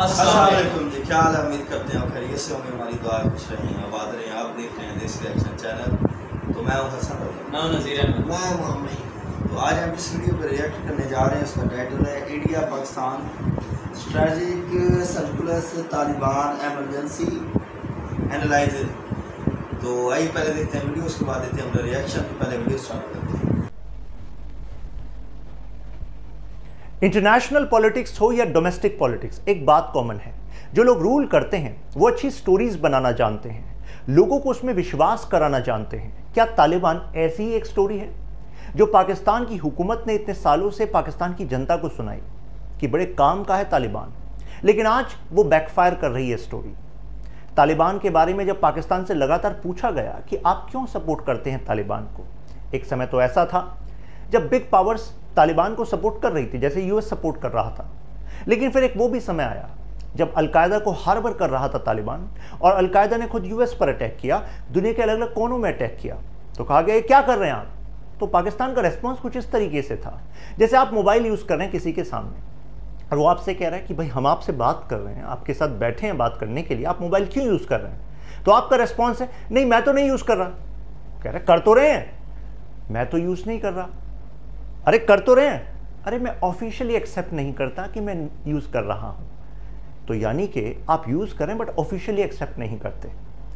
असलम जी क्या हाल है? उम्मीद करते हैं खैरियत से होंगे। हमारी दुआ खुश रहें आबाद रहें। आप देख रहे हैं देश रिएक्शन चैनल तो मैं हूँ हसन मैं हूँ नज़ीर मैं मोहम्मद तो आज हम जिस वीडियो पर रिएक्ट करने जा रहे हैं। उसका टाइटल है India Pakistan strategic calculus Taliban emergency analyse तो आइए पहले देखते हैं वीडियो उसके बाद देते हैं अपना रिएक्शन पहले वीडियो स्टार्ट करते हैं। इंटरनेशनल पॉलिटिक्स हो या डोमेस्टिक पॉलिटिक्स एक बात कॉमन है। जो लोग रूल करते हैं, वो अच्छी स्टोरीज बनाना जानते हैं। लोगों को उसमें विश्वास कराना जानते हैं। क्या तालिबान ऐसी ही एक स्टोरी है? जो पाकिस्तान की हुकूमत ने इतने सालों से पाकिस्तान की जनता को सुनाई कि बड़े काम का है तालिबान। लेकिन आज वो बैकफायर कर रही है स्टोरी तालिबान के बारे में जब पाकिस्तान से लगातार पूछा गया कि आप क्यों सपोर्ट करते हैं तालिबान को? एक समय तो ऐसा था, जब बिग पावर्स तालिबान को सपोर्ट कर रही थी, जैसे यूएस सपोर्ट कर रहा था। लेकिन फिर एक वो भी समय आया, जब अलकायदा को हार्बर कर रहा था तालिबान और अलकायदा ने खुद यूएस पर अटैक किया, दुनिया के अलग अलग कोनों में अटैक किया। तो कहा गया क्या कर रहे हैं आप? तो पाकिस्तान का रेस्पॉन्स कुछ इस तरीके से था, जैसे आप मोबाइल यूज़ कर रहे हैं किसी के सामने। और वो आपसे कह रहा है कि, भाई, हम आपसे बात कर रहे हैं, आपके साथ बैठे हैं बात करने के लिए, आप मोबाइल क्यों यूज़ कर रहे हैं? तो आपका रेस्पॉन्स है, नहीं, मैं तो नहीं यूज़ कर रहा। कह रहे कर तो रहे हैं, मैं तो यूज़ नहीं कर रहा। अरे, कर तो रहे हैं। अरे, मैं ऑफिशियली एक्सेप्ट नहीं करता कि मैं यूज़ कर रहा हूँ। तो यानी कि आप यूज़ करें बट ऑफिशियली एक्सेप्ट नहीं करते।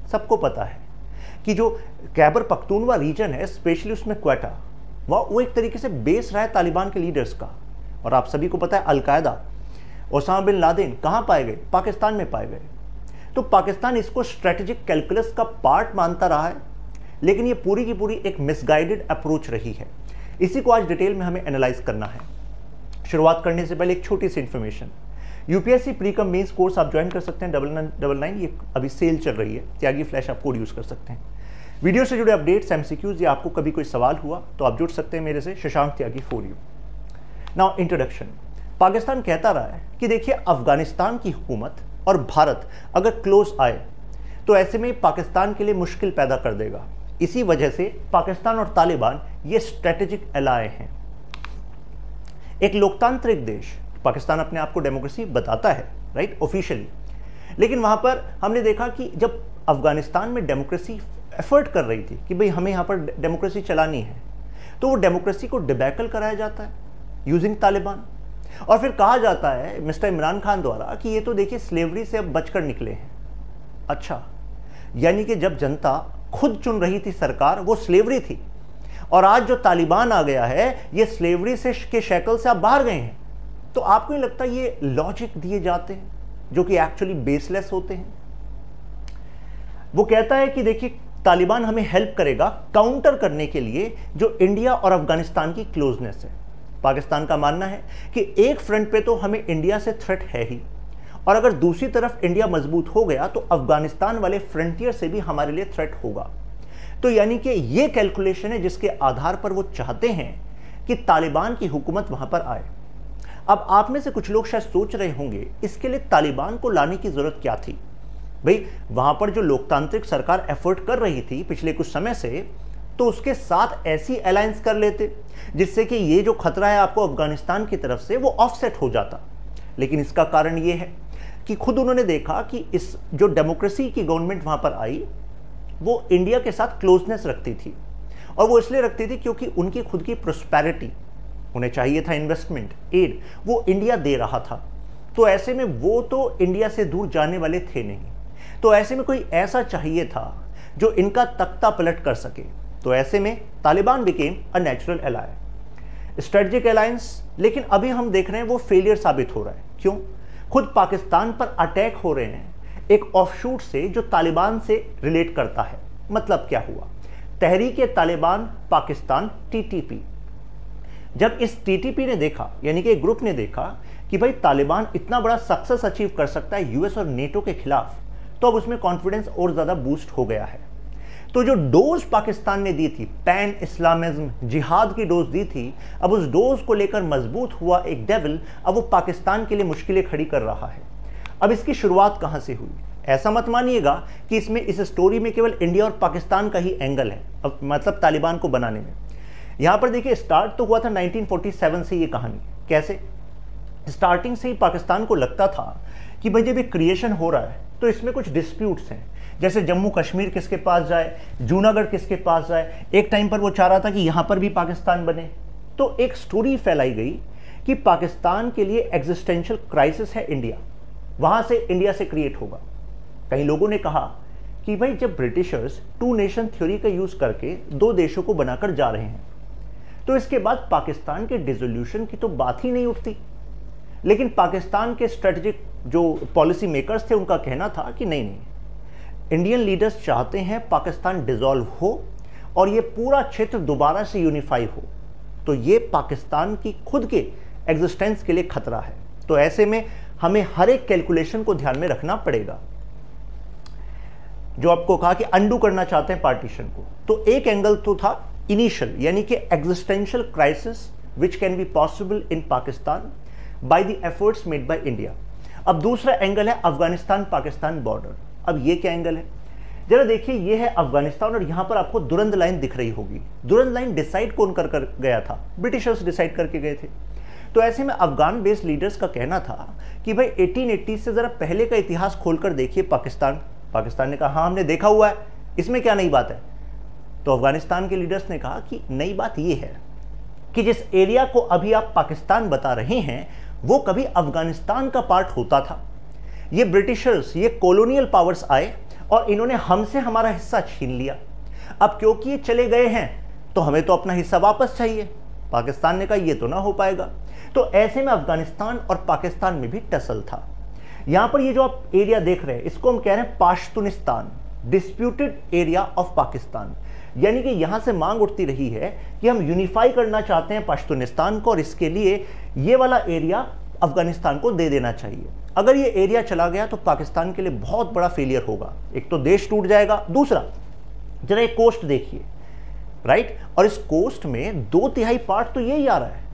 सबको पता है कि जो कैबर पख्तूनवा रीजन है स्पेशली उसमें क्वेटा वह, वो एक तरीके से बेस रहा है तालिबान के लीडर्स का। और आप सभी को पता है अलकायदा ओसामा बिन लादेन कहाँ पाए गए? पाकिस्तान में पाए गए। तो पाकिस्तान इसको स्ट्रेटेजिक कैलकुलस का पार्ट मानता रहा है, लेकिन ये पूरी की पूरी एक मिसगाइडेड अप्रोच रही है। इसी को आज डिटेल में हमें एनालाइज करना है। शुरुआत करने से पहले एक छोटी सी information UPSC pre cum mains course आप ज्वाइन कर सकते हैं। डबल नाइन डबल नाइन ये अभी सेल चल रही है। त्यागी फ्लैश आप कोड यूज़ कर सकते हैं। वीडियो से जुड़े अपडेट्स एमसीक्यूज या आपको कभी कोई सवाल हुआ तो आप जुड़ सकते हैं मेरे से, Shashank Tyagi for you now introduction Pakistan कहता रहा है कि देखिए, अफ़गानिस्तान की हुकूमत और भारत अगर क्लोज आए तो ऐसे में पाकिस्तान के लिए मुश्किल पैदा कर देगा। इसी वजह से पाकिस्तान और तालिबान ये स्ट्रेटेजिक एलाय हैं। एक लोकतांत्रिक देश, पाकिस्तान अपने आप को डेमोक्रेसी बताता है राइट ऑफिशियली लेकिन वहाँ पर हमने देखा कि जब अफ़गानिस्तान में डेमोक्रेसी एफर्ट कर रही थी कि भाई हमें यहाँ पर डेमोक्रेसी चलानी है तो वो डेमोक्रेसी को डिबैकल कराया जाता है यूजिंग तालिबान। और फिर कहा जाता है मिस्टर इमरान खान द्वारा कि ये तो देखिए स्लेवरी से अब बचकर निकले हैं। अच्छा यानी कि जब जनता खुद चुन रही थी सरकार, वो स्लेवरी थी। और आज जो तालिबान आ गया है, ये स्लेवरी से के शैकल से आप बाहर गए हैं। तो आपको नहीं लगता ये लॉजिक दिए जाते हैं, जो कि एक्चुअली बेसलेस होते हैं? वो कहता है कि देखिए, तालिबान हमें हेल्प करेगा काउंटर करने के लिए जो इंडिया और अफ़गानिस्तान की क्लोजनेस है। पाकिस्तान का मानना है कि एक फ्रंट पे तो हमें इंडिया से थ्रेट है ही। और अगर दूसरी तरफ़ इंडिया मज़बूत हो गया तो अफ़गानिस्तान वाले फ्रंटियर से भी हमारे लिए थ्रेट होगा। तो यानी कि ये कैलकुलेशन है जिसके आधार पर वो चाहते हैं कि तालिबान की हुकूमत वहाँ पर आए। अब आप में से कुछ लोग शायद सोच रहे होंगे, इसके लिए तालिबान को लाने की ज़रूरत क्या थी? भाई, वहाँ पर जो लोकतांत्रिक सरकार एफर्ट कर रही थी पिछले कुछ समय से तो उसके साथ ऐसी अलायंस कर लेते, जिससे कि ये जो खतरा है आपको अफ़गानिस्तान की तरफ़ से, वो ऑफसेट हो जाता। लेकिन इसका कारण ये है कि खुद उन्होंने देखा कि इस जो डेमोक्रेसी की गवर्नमेंट वहाँ पर आई, वो इंडिया के साथ क्लोजनेस रखती थी। और वो इसलिए रखती थी क्योंकि उनकी खुद की प्रोस्पैरिटी उन्हें चाहिए था इन्वेस्टमेंट एड वो इंडिया दे रहा था। तो ऐसे में वो तो इंडिया से दूर जाने वाले थे नहीं। तो ऐसे में कोई ऐसा चाहिए था जो इनका तख्ता पलट कर सके। तो ऐसे में Taliban became a natural ally strategic alliance लेकिन अभी हम देख रहे हैं वो फेलियर साबित हो रहा है। क्यों? खुद पाकिस्तान पर अटैक हो रहे हैं, एक ऑफशूट से जो तालिबान से रिलेट करता है। मतलब क्या हुआ? तहरीक तालिबान पाकिस्तान टीटीपी जब इस टीटीपी ने देखा, यानी कि ग्रुप ने देखा कि भाई तालिबान इतना बड़ा सक्सेस अचीव कर सकता है यूएस और नेटो के खिलाफ तो अब उसमें कॉन्फिडेंस और ज़्यादा बूस्ट हो गया है। तो जो डोज पाकिस्तान ने दी थी, पैन इस्लामिज्म, जिहाद की डोज दी थी, अब उस डोज को लेकर मज़बूत हुआ एक डेविल, अब वो पाकिस्तान के लिए मुश्किलें खड़ी कर रहा है। अब इसकी शुरुआत कहाँ से हुई? ऐसा मत मानिएगा कि इसमें, इस स्टोरी में केवल इंडिया और पाकिस्तान का ही एंगल है, अब मतलब तालिबान को बनाने में। यहाँ पर देखिए स्टार्ट तो हुआ था 1947 से ये कहानी। कैसे? स्टार्टिंग से ही पाकिस्तान को लगता था कि भाई जब ये क्रिएशन हो रहा है तो इसमें कुछ डिस्प्यूट्स हैं। जैसे जम्मू कश्मीर किसके पास जाए, जूनागढ़ किसके पास जाए, एक टाइम पर वो चाह रहा था कि यहाँ पर भी पाकिस्तान बने। तो एक स्टोरी फैलाई गई कि पाकिस्तान के लिए एग्जिस्टेंशियल क्राइसिस है इंडिया वहाँ से इंडिया से क्रिएट होगा। कई लोगों ने कहा कि भाई जब ब्रिटिशर्स टू नेशन थ्योरी का यूज़ करके दो देशों को बनाकर जा रहे हैं तो इसके बाद पाकिस्तान के डिजोल्यूशन की तो बात ही नहीं उठती। लेकिन पाकिस्तान के स्ट्रेटेजिक जो पॉलिसी मेकर्स थे, उनका कहना था कि नहीं नहीं इंडियन लीडर्स चाहते हैं पाकिस्तान डिजोल्व हो और ये पूरा क्षेत्र दोबारा से यूनिफाई हो। तो ये पाकिस्तान की खुद के एग्जिस्टेंस के लिए खतरा है। तो ऐसे में हमें हर एक कैलकुलेशन को ध्यान में रखना पड़ेगा। जो आपको कहा कि अंडू करना चाहते हैं पार्टीशन को। तो एक एंगल तो था इनिशियल यानी कि existential crisis which can be possible in Pakistan by the efforts made by India अब दूसरा एंगल है अफ़गानिस्तान पाकिस्तान बॉर्डर अब ये क्या एंगल है? जरा देखिए, ये है अफ़गानिस्तान और यहाँ पर आपको दुरंद लाइन दिख रही होगी। दुरंद लाइन डिसाइड कौन कर कर गया था? ब्रिटिशर्स डिसाइड करके गए थे। तो ऐसे में अफगान बेस्ड लीडर्स का कहना था कि भाई 1880 से ज़रा पहले का इतिहास खोलकर देखिए पाकिस्तान। पाकिस्तान ने कहा हाँ हमने देखा हुआ है। इसमें क्या नई बात है? तो अफ़गानिस्तान के लीडर्स ने कहा कि नई बात यह है कि जिस एरिया को अभी आप पाकिस्तान बता रहे हैं, वो कभी अफ़गानिस्तान का पार्ट होता था। ये ब्रिटिशर्स, ये कॉलोनियल पावर्स आए और इन्होंने हमसे हमारा हिस्सा छीन लिया। अब क्योंकि ये चले गए हैं तो हमें तो अपना हिस्सा वापस चाहिए। पाकिस्तान ने कहा, ये तो ना हो पाएगा। तो ऐसे में अफ़गानिस्तान और पाकिस्तान में भी टसल था। यहाँ पर ये जो आप एरिया देख रहे हैं, इसको हम कह रहे हैं Pashtunistan disputed area of Pakistan. यानी कि यहाँ से मांग उठती रही है कि हम यूनिफाई करना चाहते हैं पश्तुनिस्तान को और इसके लिए ये वाला एरिया अफ़गानिस्तान को दे देना चाहिए। अगर ये एरिया चला गया तो पाकिस्तान के लिए बहुत बड़ा फेलियर होगा। एक तो देश टूट जाएगा, दूसरा, जरा एक कोस्ट देखिए राइट और इस कोस्ट में दो तिहाई पार्ट तो यही आ रहा है।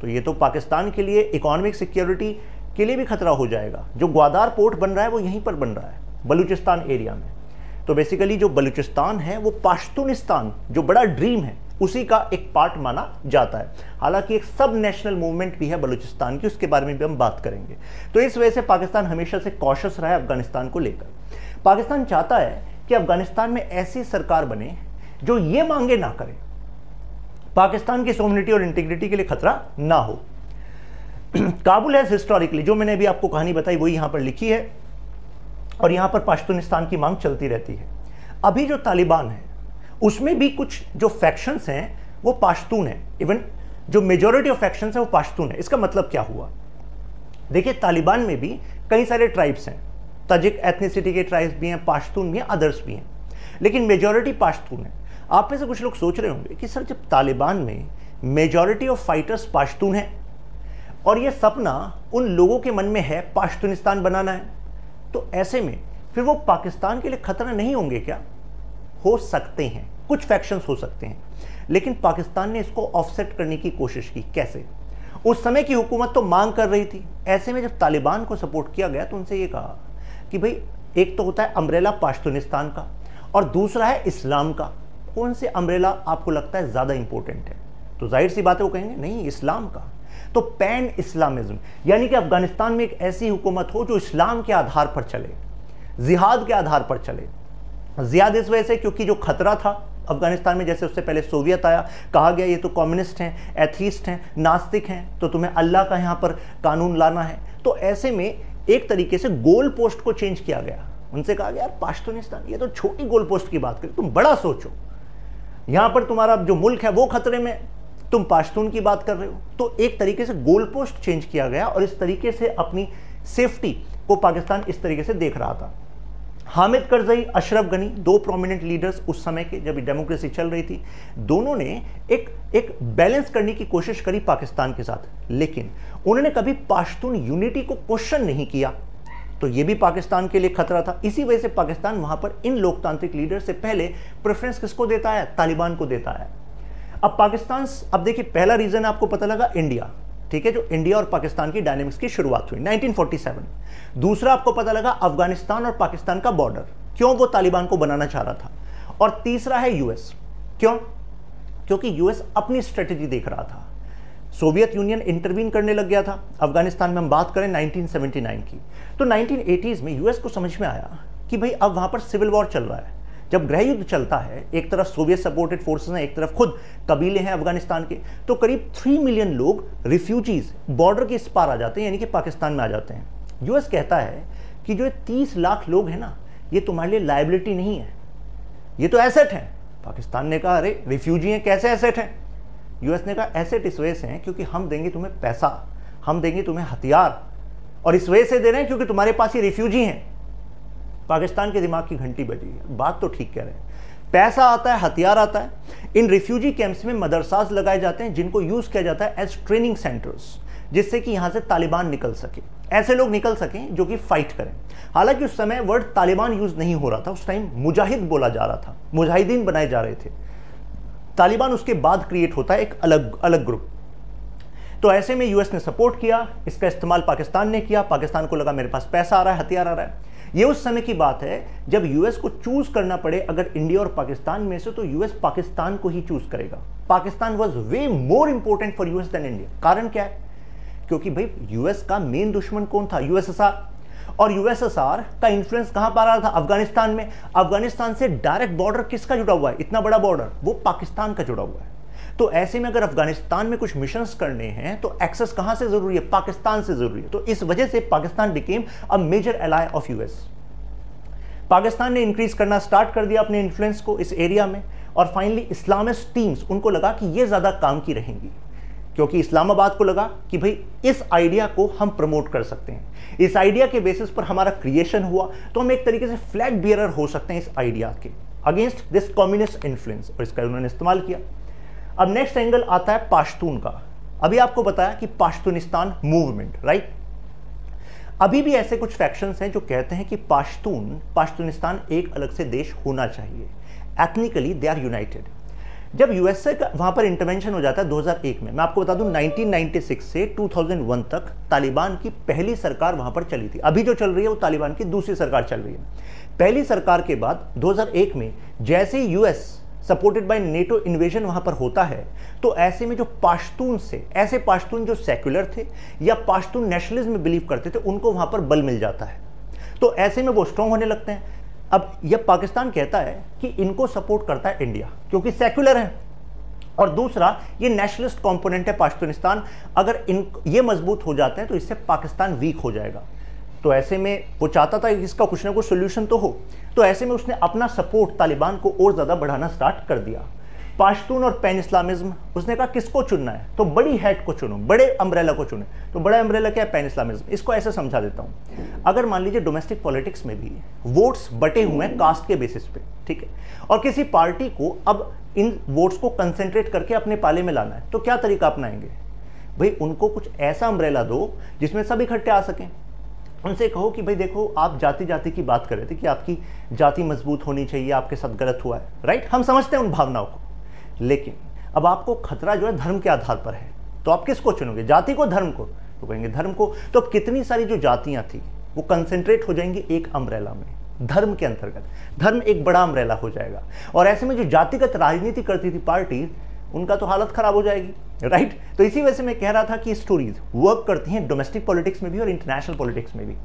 तो ये तो पाकिस्तान के लिए इकोनॉमिक सिक्योरिटी के लिए भी खतरा हो जाएगा। जो ग्वादार पोर्ट बन रहा है, वो यहीं पर बन रहा है, बलूचिस्तान एरिया में। तो बेसिकली जो बलूचिस्तान है, वो पाश्तूनिस्तान, जो बड़ा ड्रीम है उसी का एक पार्ट माना जाता है। हालाँकि एक सब नेशनल मूवमेंट भी है बलूचिस्तान की, उसके बारे में भी हम बात करेंगे। तो इस वजह से पाकिस्तान हमेशा से कॉशस रहा है अफ़गानिस्तान को लेकर। पाकिस्तान चाहता है कि अफ़गानिस्तान में ऐसी सरकार बने जो ये मांगे ना करे। पाकिस्तान की सोमनिटी और इंटीग्रिटी के लिए खतरा ना हो। काबुल है हिस्टोरिकली जो मैंने अभी आपको कहानी बताई, वही यहाँ पर लिखी है। और यहाँ पर पाश्तुनिस्तान की मांग चलती रहती है। अभी जो तालिबान है उसमें भी कुछ जो फैक्शंस हैं, वो पाश्तून है. इवन जो मेजोरिटी ऑफ़ फैक्शंस है, वो पाश्तून है. इसका मतलब क्या हुआ? देखिए, तालिबान में भी कई सारे ट्राइब्स हैं. तजिक एथनिसिटी के ट्राइब्स भी हैं, पाश्तून भी हैं अदर्स भी हैं. लेकिन मेजोरिटी पाश्तून है. आप में से कुछ लोग सोच रहे होंगे कि सर, जब तालिबान में मेजोरिटी ऑफ़ फाइटर्स पाश्तून हैं, और ये सपना उन लोगों के मन में है, पाश्तूनिस्तान बनाना है तो ऐसे में फिर वो पाकिस्तान के लिए खतरा नहीं होंगे क्या? हो सकते हैं. कुछ फैक्शंस हो सकते हैं। लेकिन पाकिस्तान ने इसको ऑफसेट करने की कोशिश की। कैसे? उस समय की हुकूमत तो मांग कर रही थी। ऐसे में जब तालिबान को सपोर्ट किया गया तो उनसे ये कहा कि भाई, एक तो होता है अम्ब्रेला पाश्तुनिस्तान का और दूसरा है इस्लाम का। कौन से अम्ब्रेला आपको लगता है ज़्यादा इंपॉर्टेंट है? तो ज़ाहिर सी बात है वो कहेंगे, नहीं, इस्लाम का। तो पैन इस्लामिज्म यानी कि अफ़गानिस्तान में एक ऐसी हुकूमत हो जो इस्लाम के आधार पर चले, जिहाद के आधार पर चले। जियाद इस वजह से क्योंकि जो खतरा था अफ़गानिस्तान में जैसे उससे पहले सोवियत आया, कहा गया, ये तो कम्युनिस्ट हैं, एथीस्ट हैं, नास्तिक हैं तो तुम्हें अल्लाह का यहाँ पर कानून लाना है। तो ऐसे में एक तरीके से गोल पोस्ट को चेंज किया गया। उनसे कहा गया, यार, पाश्तुनिस्तान, ये तो छोटी गोल पोस्ट की बात करें, तुम बड़ा सोचो। यहाँ पर तुम्हारा जो मुल्क है, वो खतरे में तुम पाश्तून की बात कर रहे हो। तो एक तरीके से गोल पोस्ट चेंज किया गया और इस तरीके से अपनी सेफ्टी को पाकिस्तान इस तरीके से देख रहा था। हामिद करजई, अशरफ गनी, दो प्रोमिनेंट लीडर्स उस समय के जब डेमोक्रेसी चल रही थी, दोनों ने एक एक बैलेंस करने की कोशिश करी पाकिस्तान के साथ। लेकिन उन्होंने कभी पाश्तून यूनिटी को क्वेश्चन नहीं किया। तो ये भी पाकिस्तान के लिए खतरा था। इसी वजह से पाकिस्तान वहाँ पर इन लोकतांत्रिक लीडर से पहले प्रेफरेंस किसको देता है? तालिबान को देता है। अब पाकिस्तान, अब देखिए, पहला रीजन आपको पता लगा इंडिया ठीक है, जो इंडिया और पाकिस्तान की डायनेमिक्स की शुरुआत हुई 1947 दूसरा आपको पता लगा, अफ़गानिस्तान और पाकिस्तान का बॉर्डर क्यों वो तालिबान को बनाना चाह रहा था? और तीसरा है यूएस क्यों? क्योंकि यूएस अपनी स्ट्रेटेजी देख रहा था। सोवियत यूनियन इंटरवीन करने लग गया था। अफ़गानिस्तान में हम बात करें 1979 की। तो 1980s में यूएस को समझ में आया कि भाई, अब वहाँ पर सिविल वॉर चल रहा है। जब गृह युद्ध चलता है, एक तरफ़ सोवियत सपोर्टेड फोर्सेस हैं, एक तरफ़ खुद कबीले हैं अफ़गानिस्तान के तो करीब थ्री मिलियन लोग रिफ्यूजीज बॉर्डर के इस पार आ जाते हैं, यानी कि पाकिस्तान में आ जाते हैं। यूएस कहता है कि जो तीस लाख लोग हैं ना, ये तुम्हारे लिए लाइबिलिटी नहीं है। ये तो एसेट है। पाकिस्तान ने कहा, अरे रिफ्यूजी हैं, कैसे एसेट हैं? यूएस ने कहा एसेट इस वजह से हैं क्योंकि हम देंगे तुम्हें पैसा, हम देंगे तुम्हें हथियार और इस वजह से दे रहे हैं क्योंकि तुम्हारे पास ये रिफ्यूजी हैं। पाकिस्तान के दिमाग की घंटी बजी है। बात तो ठीक कह रहे हैं। पैसा आता है, हथियार आता है। इन रिफ्यूजी कैंप्स में मदरसाज लगाए जाते हैं, जिनको यूज़ किया जाता है एज ट्रेनिंग सेंटर्स जिससे कि यहाँ से तालिबान निकल सके। ऐसे लोग निकल सकें जो कि फाइट करें। हालाँकि उस समय वर्ड तालिबान यूज़ नहीं हो रहा था, उस टाइम मुजाहिद बोला जा रहा था। मुजाहिदीन बनाए जा रहे थे। तालिबान उसके बाद क्रिएट होता है एक अलग अलग ग्रुप तो ऐसे में यूएस ने सपोर्ट किया, इसका इस्तेमाल पाकिस्तान ने किया। पाकिस्तान को लगा मेरे पास पैसा आ रहा है, हथियार आ रहा है। ये उस समय की बात है जब यूएस को चूज़ करना पड़े अगर इंडिया और पाकिस्तान में से तो यूएस पाकिस्तान को ही चूज़ करेगा। Pakistan was way more important for US than India कारण क्या है? क्योंकि भाई यूएस का मेन दुश्मन कौन था? यूएसएसआर और यूएसएसआर का इंफ्लुएंस कहाँ पर आ रहा था? अफ़गानिस्तान में। अफ़गानिस्तान से डायरेक्ट बॉर्डर किसका जुड़ा हुआ है? इतना बड़ा बॉर्डर वो पाकिस्तान का जुड़ा हुआ है। तो ऐसे में अगर अफ़गानिस्तान में कुछ मिशन करने हैं तो एक्सेस कहाँ से ज़रूरी है? पाकिस्तान से ज़रूरी है। तो इस वजह से Pakistan became a major ally of US Pakistan ने इंक्रीज करना स्टार्ट कर दिया अपने इन्फ्लुएंस को इस एरिया में, और फाइनली इस्लामिस्ट टीम्स उनको लगा कि ये ज़्यादा काम की रहेंगी। क्योंकि इस्लामाबाद को लगा कि भाई, इस आइडिया को हम प्रमोट कर सकते हैं। इस आइडिया के बेसिस पर हमारा क्रिएशन हुआ तो हम एक तरीके से फ्लैग बियरर हो सकते हैं इस आइडिया के। अगेंस्ट दिस कम्युनिस्ट इन्फ्लुएंस और इसका उन्होंने इस्तेमाल किया। अब नेक्स्ट एंगल आता है पाश्तून का। अभी आपको बताया कि पाश्तूनिस्तान मूवमेंट राइट अभी भी ऐसे कुछ फैक्शंस हैं जो कहते हैं कि पाश्तून, पाश्तूनिस्तान एक अलग से देश होना चाहिए। एथनिकली दे आर यूनाइटेड जब यूएसए का वहाँ पर इंटरवेंशन हो जाता है 2001 में। मैं आपको बता दूँ 1996 से 2001 तक तालिबान की पहली सरकार वहाँ पर चली थी। अभी जो चल रही है, वो तालिबान की दूसरी सरकार चल रही है। पहली सरकार के बाद 2001 में जैसे US supported by NATO invasion वहाँ पर होता है तो ऐसे में जो पाश्तून से, ऐसे पाश्तून जो सेक्युलर थे या पाश्तून नेशनलिज्म में बिलीव करते थे, उनको वहाँ पर बल मिल जाता है। तो ऐसे में वो स्ट्रांग होने लगते हैं। अब यह पाकिस्तान कहता है कि इनको सपोर्ट करता है इंडिया क्योंकि सेक्युलर है। और दूसरा, ये नेशनलिस्ट कंपोनेंट है पाकिस्तान। अगर इन, ये मज़बूत हो जाते हैं तो इससे पाकिस्तान वीक हो जाएगा। तो ऐसे में वो चाहता था कि इसका कुछ ना कुछ सोल्यूशन तो हो। तो ऐसे में उसने अपना सपोर्ट तालिबान को और ज़्यादा बढ़ाना स्टार्ट कर दिया। पाश्तून और पैन इस्लामिज्म, उसने कहा, किसको चुनना है? तो बड़ी हेड को चुनो, बड़े अम्ब्रेला को चुने। तो बड़ा अम्ब्रेला क्या है? Pan Islamism. इसको ऐसे समझा देता हूँ। अगर मान लीजिए डोमेस्टिक पॉलिटिक्स में भी वोट्स बटे हुए हैं कास्ट के बेसिस पे, ठीक है? और किसी पार्टी को अब इन वोट्स को कंसेंट्रेट करके अपने पाले में लाना है तो क्या तरीका अपनाएँगे? भाई, उनको कुछ ऐसा अम्ब्रेला दो जिसमें सब इकट्ठे आ सकें। उनसे कहो कि भाई देखो, आप जाति जाति की बात कर रहे थे कि आपकी जाति मज़बूत होनी चाहिए, आपके साथ गलत हुआ है राइट हम समझते हैं उन भावनाओं को। लेकिन अब आपको खतरा जो है धर्म के आधार पर है। तो आप किसको चुनोगे? जाति को, धर्म को? तो कहेंगे धर्म को। तो अब कितनी सारी जो जातियाँ थी, वो कंसेंट्रेट हो जाएँगी एक अम्ब्रेला में, धर्म के अंतर्गत। धर्म एक बड़ा अम्ब्रेला हो जाएगा। और ऐसे में जो जातिगत राजनीति करती थी पार्टी उनका तो हालत खराब हो जाएगी राइट तो इसी वजह से मैं कह रहा था कि स्टोरीज वर्क करती हैं डोमेस्टिक पॉलिटिक्स में भी और इंटरनेशनल पॉलिटिक्स में भी।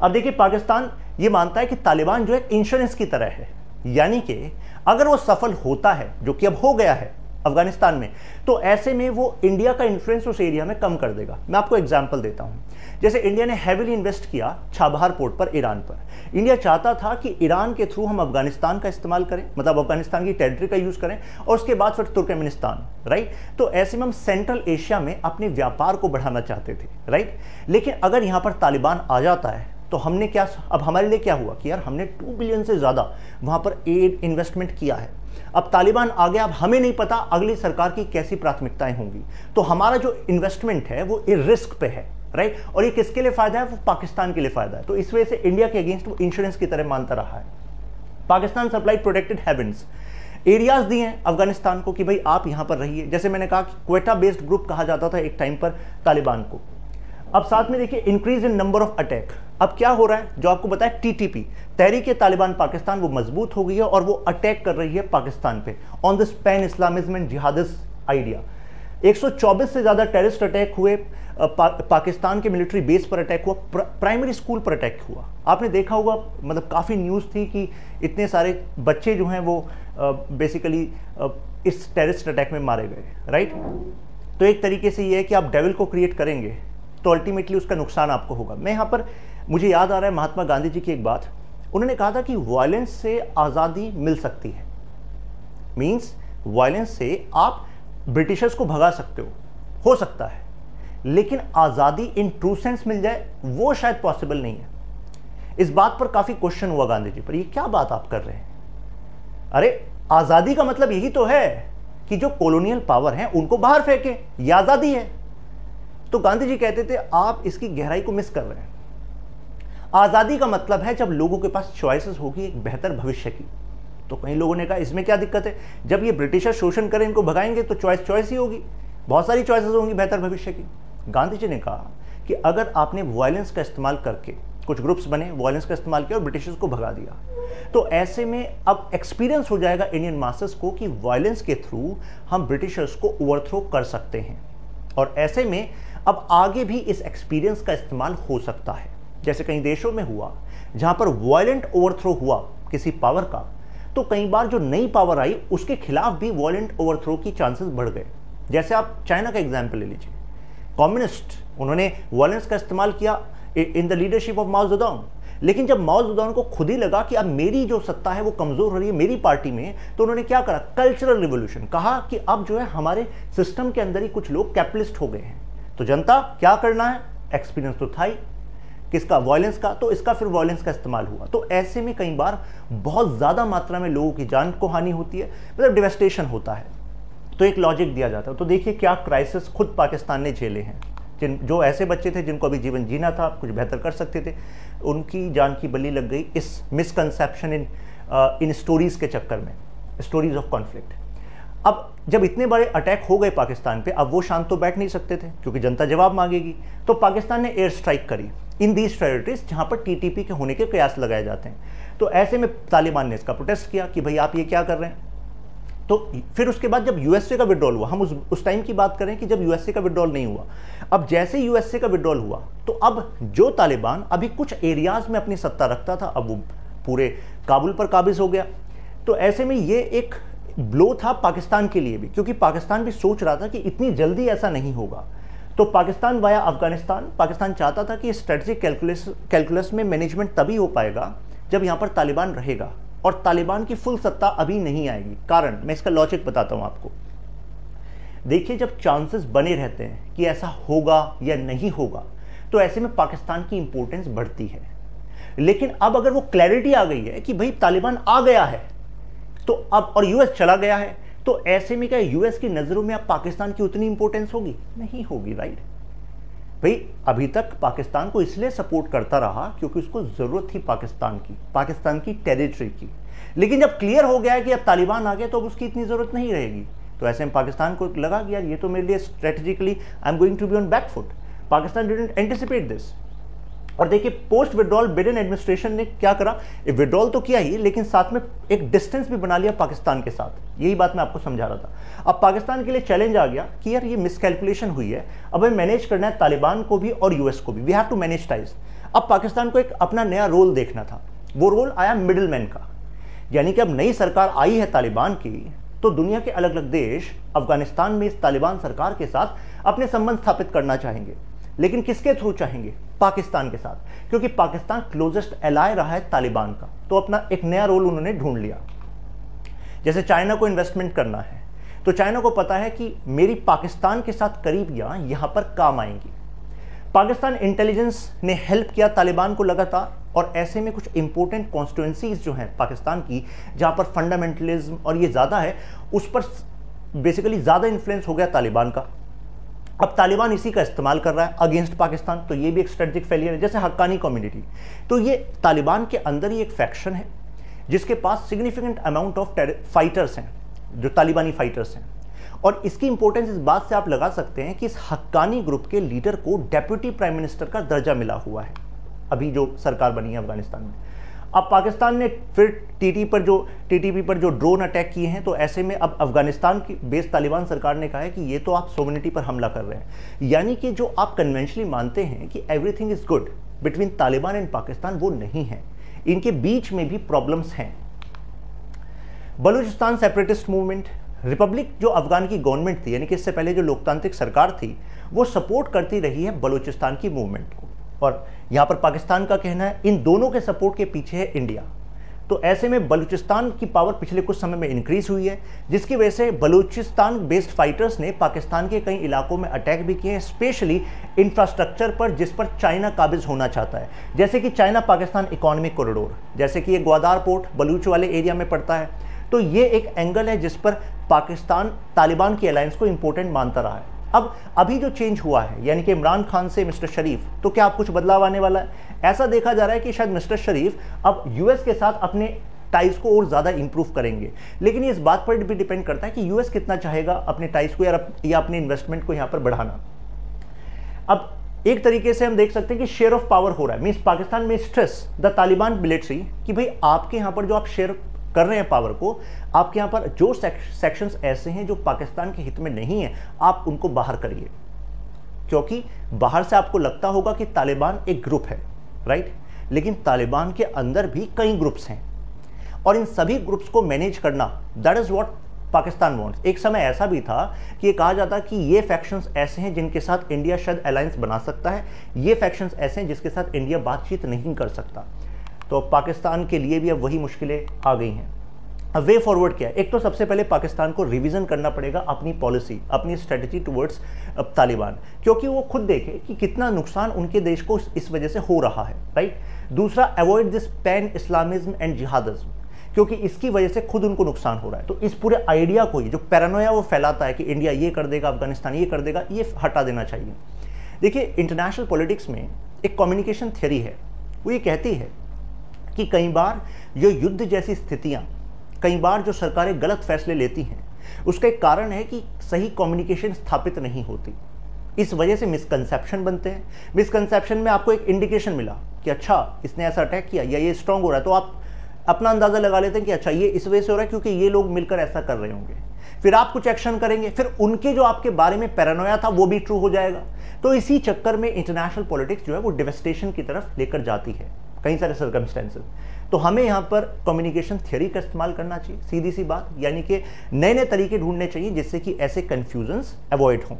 अब देखिए, पाकिस्तान ये मानता है कि तालिबान जो है इंश्योरेंस की तरह है। यानी कि अगर वो सफल होता है, जो कि अब हो गया है अफ़गानिस्तान में तो ऐसे में वो इंडिया का इन्फ्लुएंस उस एरिया में कम कर देगा। मैं आपको एग्ज़ाम्पल देता हूँ। जैसे इंडिया ने हैविली इन्वेस्ट किया छाबहार पोर्ट पर ईरान पर। इंडिया चाहता था कि ईरान के थ्रू हम अफ़गानिस्तान का इस्तेमाल करें मतलब अफ़गानिस्तान की टेरिटरी का यूज़ करें, और उसके बाद फिर तुर्कमेनिस्तान राइट तो ऐसे में हम सेंट्रल एशिया में अपने व्यापार को बढ़ाना चाहते थे राइट लेकिन अगर यहाँ पर तालिबान आ जाता है तो हमने क्या अब हमारे लिए क्या हुआ कि यार हमने टू बिलियन से ज़्यादा वहाँ पर एड इन्वेस्टमेंट किया है। अब तालिबान आ गया, अब हमें नहीं पता अगली सरकार की कैसी प्राथमिकताएँ होंगी। तो हमारा जो इन्वेस्टमेंट है, वो रिस्क पे है। राइट और ये किसके लिए फ़ायदा है? वो पाकिस्तान के लिए फ़ायदा है। तो इस वजह से इंडिया के अगेंस्ट वो इंश्योरेंस की तरह मानता रहा है। Pakistan supply protected havens areas दिए हैं अफ़गानिस्तान को कि भाई आप यहाँ पर रहिए। जैसे मैंने कहा कि क्वेटा बेस्ड ग्रुप कहा जाता था एक टाइम पर तालिबान को। अब साथ में देखिए increase in number of attack अब क्या हो रहा है? जो आपको बताया टीटीपी तहरीक तालिबान पाकिस्तान, वो मज़बूत हो गई है और वो अटैक कर रही है पाकिस्तान पे। On the pan Islamism and jihadis idea 124 से ज़्यादा टेररिस्ट अटैक हुए पा, पाकिस्तान के मिलिट्री बेस पर अटैक हुआ प्र, प्राइमरी स्कूल पर अटैक हुआ। आपने देखा होगा मतलब काफ़ी न्यूज़ थी कि इतने सारे बच्चे जो हैं वो आ, बेसिकली आ, इस टेररिस्ट अटैक में मारे गए राइट तो एक तरीके से ये है कि आप डेविल को क्रिएट करेंगे तो अल्टीमेटली उसका नुकसान आपको होगा। मैं यहाँ पर मुझे याद आ रहा है महात्मा गांधी जी की एक बात। उन्होंने कहा था कि वायलेंस से आज़ादी मिल सकती है। मीन्स वायलेंस से आप ब्रिटिशर्स को भगा सकते हो हो सकता है, लेकिन आज़ादी इन ट्रू सेंस मिल जाए, वो शायद पॉसिबल नहीं है। इस बात पर काफ़ी क्वेश्चन हुआ गांधी जी पर। ये क्या बात आप कर रहे हैं? अरे, आज़ादी का मतलब यही तो है कि जो कॉलोनियल पावर है, उनको बाहर फेंके, ये आज़ादी है। तो गांधी जी कहते थे, आप इसकी गहराई को मिस कर रहे हैं। आज़ादी का मतलब है जब लोगों के पास चॉइसेस होगी एक बेहतर भविष्य की। तो कई लोगों ने कहा, इसमें क्या दिक्कत है? जब ये ब्रिटिशर शोषण करें, इनको भगाएँगे तो चॉइस चॉइस ही होगी। बहुत सारी चॉइसेस होंगी बेहतर भविष्य की। गांधी जी ने कहा कि अगर आपने वायलेंस का इस्तेमाल करके, कुछ ग्रुप्स बने वायलेंस का इस्तेमाल किया और ब्रिटिशर्स को भगा दिया तो ऐसे में अब एक्सपीरियंस हो जाएगा इंडियन मास्टर्स को कि वायलेंस के थ्रू हम ब्रिटिशर्स को ओवरथ्रो कर सकते हैं। और ऐसे में अब आगे भी इस एक्सपीरियंस का इस्तेमाल हो सकता है। जैसे कई देशों में हुआ, जहाँ पर वायलेंट ओवरथ्रो हुआ किसी पावर का तो कई बार जो नई पावर आई, उसके खिलाफ भी वायलेंट ओवरथ्रो की चांसेस बढ़ गए। जैसे आप चाइना का एग्ज़ाम्पल ले लीजिए। कम्युनिस्ट उन्होंने वायलेंस का इस्तेमाल किया in the leadership of Mao Zedong लेकिन जब माओ जदौन को खुद ही लगा कि अब मेरी जो सत्ता है, वो कमज़ोर हो रही है मेरी पार्टी में तो उन्होंने क्या करा? कल्चरल रिवोल्यूशन कहा कि अब जो है, हमारे सिस्टम के अंदर ही कुछ लोग कैपिटलिस्ट हो गए हैं। तो जनता, क्या करना है? एक्सपीरियंस तो था ही। किसका? वायलेंस का। तो इसका फिर वायलेंस का इस्तेमाल हुआ। तो ऐसे में कई बार बहुत ज़्यादा मात्रा में लोगों की जान को हानि होती है मतलब डिवेस्टेशन होता है। तो एक लॉजिक दिया जाता है। तो देखिए क्या क्राइसिस खुद पाकिस्तान ने झेले हैं। जिन, जो ऐसे बच्चे थे जिनको अभी जीवन जीना था, कुछ बेहतर कर सकते थे। उनकी जान की बली लग गई इस मिसकनसेप्शन इन इन स्टोरीज़ के चक्कर में। स्टोरीज ऑफ़ कॉन्फ्लिक्ट अब जब इतने बड़े अटैक हो गए पाकिस्तान पे, अब वो शांत तो बैठ नहीं सकते थे, क्योंकि जनता जवाब मांगेगी। तो पाकिस्तान ने एयर स्ट्राइक करी इन दीज टेरिटरीज जहाँ पर टीटीपी के होने के कयास लगाए जाते हैं। तो ऐसे में तालिबान ने इसका प्रोटेस्ट किया कि भाई आप ये क्या कर रहे हैं? तो फिर उसके बाद जब यूएसए का विड्रॉल हुआ, हम उस उस टाइम की बात करें कि जब यूएसए का विड्रॉल नहीं हुआ, अब जैसे यूएसए का विड्रॉल हुआ तो अब जो तालिबान अभी कुछ एरियाज़ में अपनी सत्ता रखता था, अब वो पूरे काबुल पर काबिज हो गया। तो ऐसे में ये एक ब्लो था पाकिस्तान के लिए भी, क्योंकि पाकिस्तान भी सोच रहा था कि इतनी जल्दी ऐसा नहीं होगा। तो पाकिस्तान वाया अफ़गानिस्तान, पाकिस्तान चाहता था कि स्ट्रेटजिक कैलकुलस कैलकुलस में मैनेजमेंट तभी हो पाएगा, जब यहाँ पर तालिबान रहेगा, और तालिबान की फुल सत्ता अभी नहीं आएगी। कारण, मैं इसका लॉजिक बताता हूँ आपको। देखिए, जब चांसेस बने रहते हैं कि ऐसा होगा या नहीं होगा तो ऐसे में पाकिस्तान की इंपॉर्टेंस बढ़ती है। लेकिन अब अगर वो क्लैरिटी आ गई है कि भाई तालिबान आ गया है तो अब, और यूएस चला गया है तो ऐसे में क्या यूएस की नज़रों में अब पाकिस्तान की उतनी इंपॉर्टेंस होगी? नहीं होगी राइट भाई, अभी तक पाकिस्तान को इसलिए सपोर्ट करता रहा क्योंकि उसको ज़रूरत थी पाकिस्तान की पाकिस्तान की टेरिटरी की। लेकिन जब क्लियर हो गया है कि अब तालिबान आ गए तो अब उसकी इतनी ज़रूरत नहीं रहेगी। तो ऐसे में पाकिस्तान को लगा कि यार, ये तो मेरे लिए strategically I am going to be on back foot Pakistan didn't anticipate this और देखिए पोस्ट विड्रॉल बिडेन एडमिनिस्ट्रेशन ने क्या करा? विड्रॉल तो किया ही, लेकिन साथ में एक डिस्टेंस भी बना लिया पाकिस्तान के साथ। यही बात मैं आपको समझा रहा था। अब पाकिस्तान के लिए चैलेंज आ गया कि यार ये मिसकैलकुलेशन हुई है। अब हमें मैनेज करना है तालिबान को भी और यूएस को भी। We have to manage ties अब पाकिस्तान को एक अपना नया रोल देखना था। वो रोल आया मिडिल का। यानी कि अब नई सरकार आई है तालिबान की तो दुनिया के अलग अलग देश अफ़गानिस्तान में इस तालिबान सरकार के साथ अपने संबंध स्थापित करना चाहेंगे। लेकिन किसके थ्रू चाहेंगे? पाकिस्तान के साथ। क्योंकि पाकिस्तान क्लोजेस्ट एलाय रहा है तालिबान का। तो अपना एक नया रोल उन्होंने ढूंढ लिया। जैसे चाइना को इन्वेस्टमेंट करना है तो चाइना को पता है कि मेरी पाकिस्तान के साथ करीबियाँ यहाँ पर काम आएँगी। पाकिस्तान इंटेलिजेंस ने हेल्प किया तालिबान को लगातार, और ऐसे में कुछ इंपॉर्टेंट कॉन्स्टिट्युएंसीज जो हैं पाकिस्तान की, जहाँ पर फंडामेंटलिज्म और ये ज़्यादा है, उस पर बेसिकली ज़्यादा इन्फ्लुएंस हो गया तालिबान का। अब तालिबान इसी का इस्तेमाल कर रहा है अगेंस्ट पाकिस्तान तो ये भी एक स्ट्रेटजिक फेलियर है, जैसे हक्कानी कम्युनिटी तो ये तालिबान के अंदर ही एक फैक्शन है, जिसके पास सिग्निफिकेंट अमाउंट ऑफ़ फाइटर्स हैं, जो तालिबानी फाइटर्स हैं। और इसकी इंपॉर्टेंस इस बात से आप लगा सकते हैं कि इस हक्कानी ग्रुप के लीडर को डेप्यूटी प्राइम मिनिस्टर का दर्जा मिला हुआ है, अभी जो सरकार बनी है अफ़गानिस्तान में। अब पाकिस्तान ने फिर टीटी पर जो, टीटीपी पर जो ड्रोन अटैक किए हैं तो ऐसे में अब अफ़गानिस्तान की बेस तालिबान सरकार ने कहा है कि ये तो आप सोवनिटी पर हमला कर रहे हैं। यानी कि जो आप कन्वेंशनली मानते हैं कि everything is good between Taliban and Pakistan, वो नहीं है। इनके बीच में भी प्रॉब्लम्स हैं। बलूचिस्तान सेपरेटिस्ट मूवमेंट रिपब्लिक जो अफगान की गवर्नमेंट थी, यानी कि इससे पहले जो लोकतांत्रिक सरकार थी, वो सपोर्ट करती रही है बलूचिस्तान की मूवमेंट को। और यहाँ पर पाकिस्तान का कहना है, इन दोनों के सपोर्ट के पीछे है इंडिया। तो ऐसे में बलूचिस्तान की पावर पिछले कुछ समय में इंक्रीज हुई है, जिसकी वजह से बलूचिस्तान बेस्ड फाइटर्स ने पाकिस्तान के कई इलाकों में अटैक भी किए हैं स्पेशली इंफ्रास्ट्रक्चर पर, जिस पर चाइना काबिज होना चाहता है। जैसे कि चाइना पाकिस्तान इकोनॉमिक कॉरिडोर जैसे कि ये ग्वादार पोर्ट बलूच वाले एरिया में पड़ता है। तो ये एक एंगल है जिस पर पाकिस्तान तालिबान की अलायंस को इंपॉर्टेंट मानता रहा है। अब, अभी जो चेंज हुआ है, यानी कि इमरान खान से मिस्टर शरीफ तो क्या आप कुछ बदलाव आने वाला है? ऐसा देखा जा रहा है कि शायद मिस्टर शरीफ अब यूएस के साथ अपने टाइज को और ज़्यादा इंप्रूव करेंगे। लेकिन ये इस बात पर भी डिपेंड करता है कि यूएस कितना चाहेगा अपने टाइज को या अपने इन्वेस्टमेंट को यहाँ पर बढ़ाना। अब, एक तरीके से हम देख सकते हैं कि शेयर ऑफ़ पावर हो रहा है। मीन्स पाकिस्तान में स्ट्रेस द तालिबान मिलिट्री कि भाई आपके यहाँ पर जो आप शेयर कर रहे हैं पावर को, आपके यहाँ पर जो सेक्शंस ऐसे हैं जो पाकिस्तान के हित में नहीं है, आप उनको बाहर करिए। क्योंकि बाहर से आपको लगता होगा कि तालिबान एक ग्रुप है राइट लेकिन तालिबान के अंदर भी कई ग्रुप्स हैं। और इन सभी ग्रुप्स को मैनेज करना that is what Pakistan wants एक समय ऐसा भी था कि ये कहा जाता कि ये फैक्शंस ऐसे हैं जिनके साथ इंडिया शायद अलायंस बना सकता है, ये फैक्शंस ऐसे हैं जिसके साथ इंडिया बातचीत नहीं कर सकता। तो पाकिस्तान के लिए भी अब वही मुश्किलें आ गई हैं। अब वे फॉरवर्ड क्या है? एक तो सबसे पहले पाकिस्तान को रिवीजन करना पड़ेगा अपनी पॉलिसी अपनी स्ट्रेटजी टुवर्ड्स तालिबान। क्योंकि वो खुद देखे कि कितना नुकसान उनके देश को इस वजह से हो रहा है राइट दूसरा avoid this pan Islamism and jihadism क्योंकि इसकी वजह से खुद उनको नुकसान हो रहा है। तो इस पूरे आइडिया को ही जो पैरानोया वो फैलाता है कि इंडिया ये कर देगा, अफ़गानिस्तान ये कर देगा, ये हटा देना चाहिए। देखिए इंटरनेशनल पॉलिटिक्स में एक कम्युनिकेशन थियरी है, वो ये कहती है कि कई बार जो युद्ध जैसी स्थितियाँ, कई बार जो सरकारें गलत फैसले लेती हैं, उसका एक कारण है कि सही कम्युनिकेशन स्थापित नहीं होती। इस वजह से मिसकंसेप्शन बनते हैं। मिसकंसेप्शन में आपको एक इंडिकेशन मिला कि अच्छा इसने ऐसा अटैक किया, या ये स्ट्रांग हो रहा है तो आप अपना अंदाज़ा लगा लेते हैं कि अच्छा ये इस वजह से हो रहा है क्योंकि ये लोग मिलकर ऐसा कर रहे होंगे। फिर आप कुछ एक्शन करेंगे, फिर उनके जो आपके बारे में पैरानोया था, वो भी ट्रू हो जाएगा। तो इसी चक्कर में इंटरनेशनल पॉलिटिक्स जो है, वो डिवेस्टेशन की तरफ़ लेकर जाती है। कई सारे सर्कमस्टेंसेस तो हमें यहाँ पर कम्युनिकेशन थियोरी का इस्तेमाल करना चाहिए, सीधी सी बात, यानी कि नए नए तरीके ढूँढने चाहिए जिससे कि ऐसे कन्फ्यूजन्स अवॉइड हों।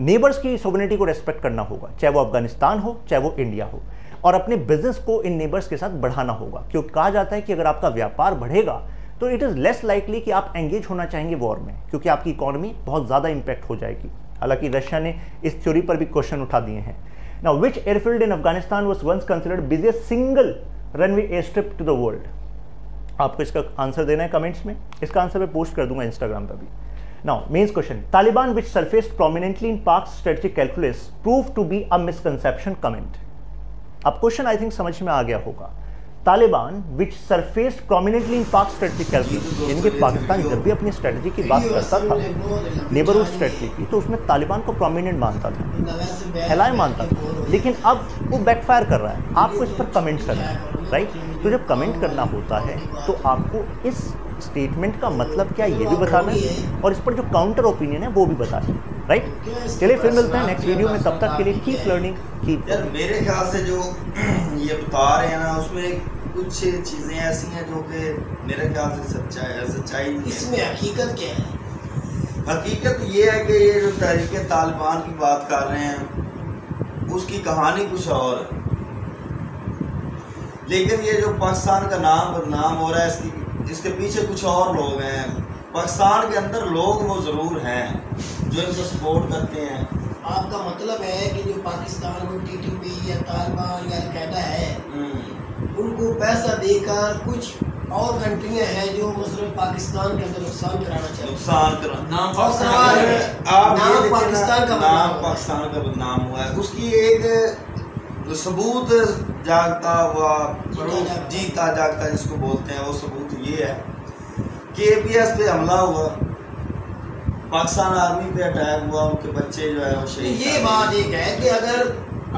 नेबर्स की सोवनिटी को रेस्पेक्ट करना होगा, चाहे वो अफ़गानिस्तान हो, चाहे वो इंडिया हो। और अपने बिज़नेस को इन नेबर्स के साथ बढ़ाना होगा। क्योंकि कहा जाता है कि अगर आपका व्यापार बढ़ेगा तो इट इज़ लेस लाइकली कि आप एंगेज होना चाहेंगे वॉर में, क्योंकि आपकी इकोनॉमी बहुत ज़्यादा इंपैक्ट हो जाएगी। हालाँकि रशिया ने इस थ्योरी पर भी क्वेश्चन उठा दिए हैं। Now which airfield in Afghanistan was once considered busiest single runway airstrip to the world? आपको इसका आंसर देना है कमेंट्स में। इसका आंसर मैं पोस्ट कर दूँगा इंस्टाग्राम पर भी। Now mains question Taliban which surfaced prominently in Pak strategic calculus prove to be a misconception comment अब क्वेश्चन आई थिंक समझ में आ गया होगा। Taliban which surface prominently in Pak strategy calculus यानी कि पाकिस्तान जब भी अपनी स्ट्रेटजी की बात करता था नेबरहुड स्ट्रेटजी की तो उसमें तालिबान को प्रोमिनेंट मानता था फैलाए मानता था। लेकिन अब वो बैकफायर कर रहा है, आपको इस पर कमेंट करना है राइट तो जब कमेंट करना होता है तो आपको इस स्टेटमेंट का मतलब क्या ये भी बताना है, और इस पर जो काउंटर ओपिनियन है, वो भी बताना है। राइट चलिए फिर मिलते हैं नेक्स्ट वीडियो में। तब तक के लिए कीप लर्निंग कीप यार मेरे ख्याल से जो ये बता रहे हैं ना उसमें कुछ चीज़ें ऐसी हैं जो कि मेरे ख्याल से सच्चाई है सच्चाई नहीं इसमें हकीकत क्या है? हकीकत ये है कि ये जो तहरीक तालिबान की बात कर रहे हैं उसकी कहानी कुछ और लेकिन ये जो पाकिस्तान का नाम बदनाम हो रहा है इसकी इसके पीछे कुछ और लोग हैं। पाकिस्तान के अंदर लोग वो ज़रूर हैं। जो इनको सपोर्ट करते हैं। आपका मतलब है कि जो पाकिस्तान को टीटीपी या तालिबान या अलकायदा है हम्म। उनको पैसा देकर कुछ और कंट्रियाँ हैं जो मतलब पाकिस्तान के अंदर नुकसान कराना चाहते नुकसान करा नाम पाकिस्तान नाम पाकिस्तान का नाम पाकिस्तान का बदनाम हुआ है। उसकी एक सबूत जागता हुआ। जीता जागता। जिसको बोलते हैं वो सबूत ये है कि एपीएस पे हमला हुआ। पाकिस्तान आर्मी पे अटैक हुआ उनके बच्चे जो है वो शहीद ये बात एक है कि अगर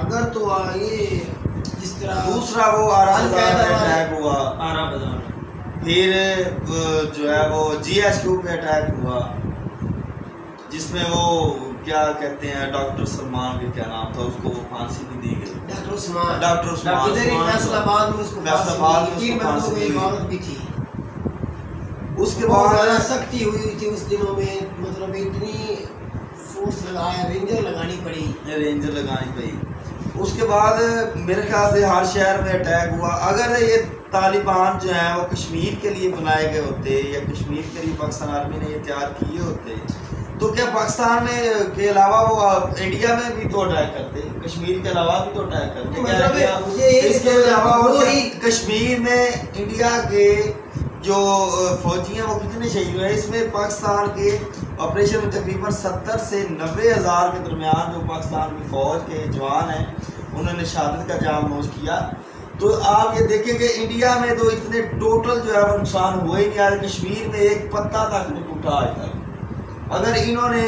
अगर तो ये जिस तरह दूसरा वो आरा बाज़ार पे अटैक हुआ। आरा बाज़ार। फिर जो है वो जी एस क्यू पे अटैक हुआ जिसमें वो क्या कहते हैं डॉक्टर सलमान के क्या नाम था उसको वो फांसी भी दी गई। डॉक्टर उस्मान डॉक्टर उस्मान फैसलाबाद में उसको फांसी दी। तीन उसको बंदों सख्ती हुई थी उस दिनों में मतलब इतनी फोर्स लगाया रेंजर लगानी पड़ी। रेंजर लगानी पड़ी। उसके बाद मेरे ख्याल से हर शहर में अटैक हुआ। अगर ये तालिबान जो है वो कश्मीर के लिए बनाए गए होते या कश्मीर के लिए पाकिस्तान आर्मी ने ये तैयार किए होते तो क्या पाकिस्तान में के अलावा वो इंडिया में भी तो अटैक करते? कश्मीर के अलावा भी तो अटैक करते? क्या मतलब इसके अलावा कश्मीर में इंडिया के जो फौजी हैं वो कितने शहीद हुए इसमें पाकिस्तान के ऑपरेशन में तकरीबन सत्तर से नब्बे हज़ार के दरमियान जो पाकिस्तान की फ़ौज के जवान हैं, उन्होंने शहादत का जाम नोश किया। तो आप ये देखेंगे, इंडिया में तो इतने टोटल जो है वो नुकसान हुए ही नहीं। आज कश्मीर में एक पत्ता तक नहीं टूटा आज तक। अगर इन्होंने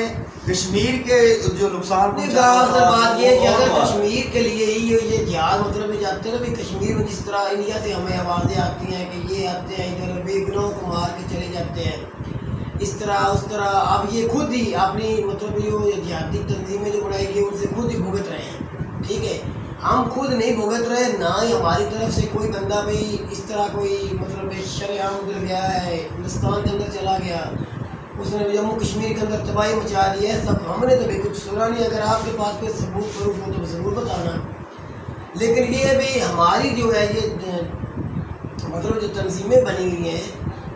कश्मीर के जो नुकसान बात ये कि अगर कश्मीर के लिए ही ये जिहाद मतलब में जाते हैं ना भाई कश्मीर में जिस तरह इंडिया से हमें आवाज़ें आती हैं कि ये आते हैं इधर बेगुनाहों को मार के चले जाते हैं। इस तरह उस तरह अब ये खुद ही अपनी मतलब जो जिहादी तंजीमें जो बनाई गई उनसे खुद ही भुगत रहे हैं ठीक है? हम खुद नहीं भुगत रहे ना ही हमारी तरफ़ से कोई बंदा भाई इस तरह कोई मतलब शरेआम उधर गया है हिंदुस्तान के अंदर चला गया। उसने जम्मू कश्मीर के अंदर तबाही मचा दी है, सब हमने तो भी कुछ सुना नहीं, अगर आपके पास कोई सबूत प्रूफ हो तो ज़रूर बताना। लेकिन ये भी हमारी जो है, ये मतलब जो तनजीमें बनी हुई हैं,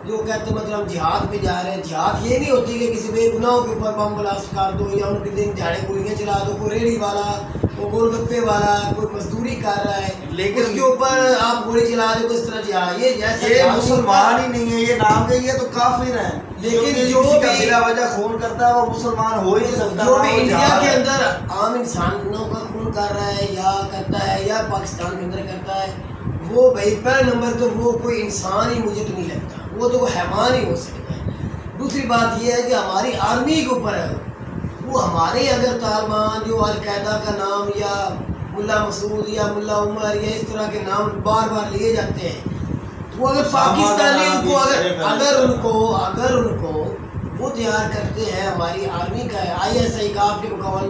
जो कहते हैं मतलब हम जिहाद पे जा रहे हैं, जिहाद ये नहीं होती कि किसी बेगुनाहों के ऊपर बम ब्लास्ट कर दो या उनके दिन झाड़े गोलियाँ चला दो, कोई रेड़ी वाला कोई गोलगप्पे वाला कोई मजदूरी कर रहा है लेकिन- उसके ऊपर आप गोली चला दो तो इस तरह जिहाद ये जैसा ये मुसलमान ही नहीं है ये नाम के ये तो काफिर हैं। लेकिन जो भी- वजह खून करता है वो मुसलमान हो ही नहीं सकता जो भी इंडिया के अंदर आम इंसानों का खून कर रहा है या करता है या पाकिस्तान के अंदर करता है वो भाई पहले नंबर तो वो कोई इंसान ही मुझे तो नहीं लगता। वो तो वो हैवान ही हो सकता है। दूसरी बात ये है कि हमारी आर्मी के ऊपर है वो हमारे अगर तालिबान जो अलकायदा का नाम या मुला मसूद या मुला उमर या इस तरह के नाम बार बार लिए जाते हैं। वो अगर पाकिस्तानी उनको अगर अगर उनको अगर उनको वो तैयार करते हैं हमारी आर्मी का है आईएसआई का आपके मुकाबल